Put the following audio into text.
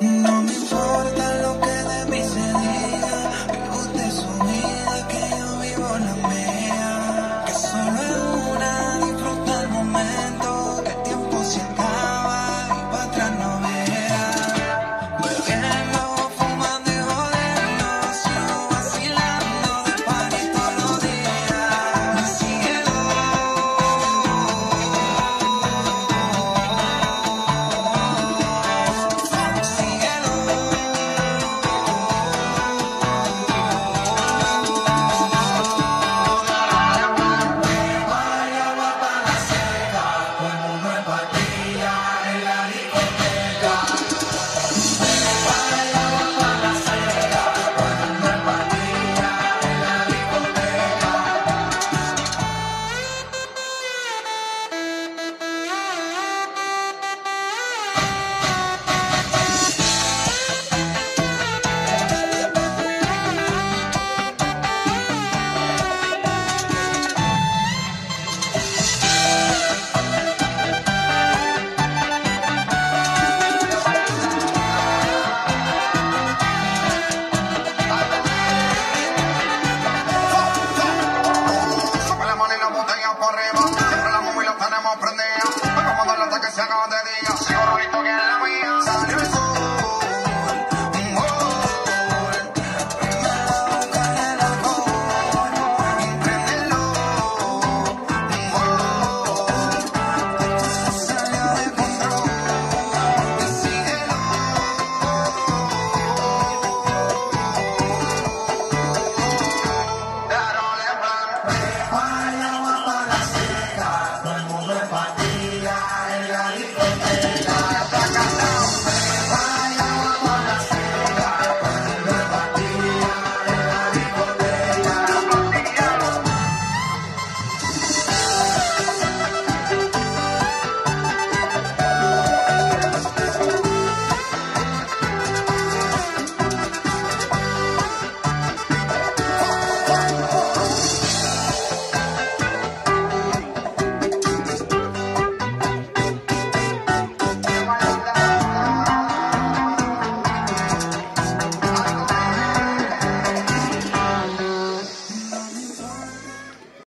No me importa.